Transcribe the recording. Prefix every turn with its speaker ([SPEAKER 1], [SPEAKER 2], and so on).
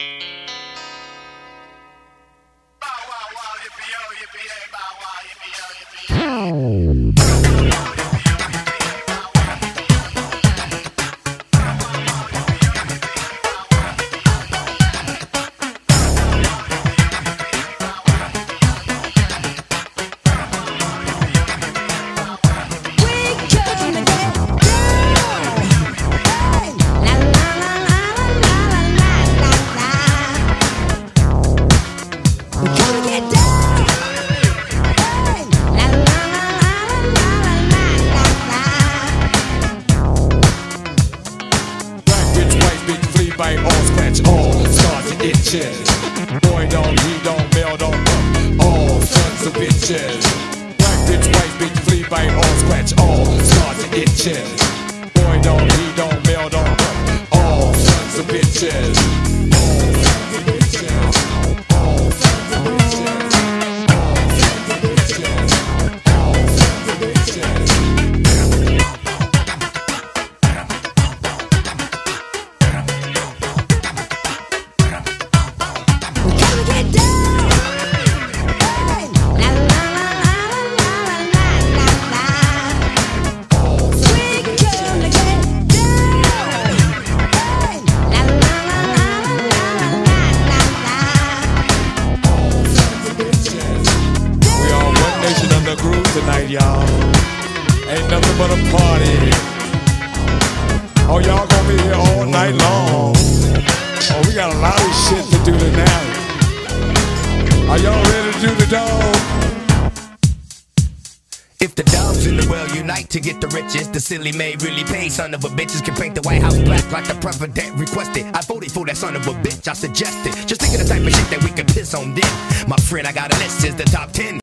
[SPEAKER 1] Wow, wow, yippee-yo, yippee-yay, bow, wow, yippee-yo, yippee-yay. Bite all, scratch all, start to itches. Boy don't, he don't, male don't, all sons of bitches. Black bitch, white bitch, flea bite all, scratch all, start to itches. Boy don't, he don't, male don't, all sons of bitches. Y'all. Ain't nothing but a party. Oh, y'all gonna be here all night long. Oh, we got a lot of shit to do tonight. Are y'all ready to do the dog?
[SPEAKER 2] If the dogs in the world unite to get the riches, the silly may really pay. Son of a bitches can paint the White House black like the president requested. I voted for that son of a bitch, I suggested. Just think of the type of shit that we could piss on then. My friend, I got a list, is the top 10.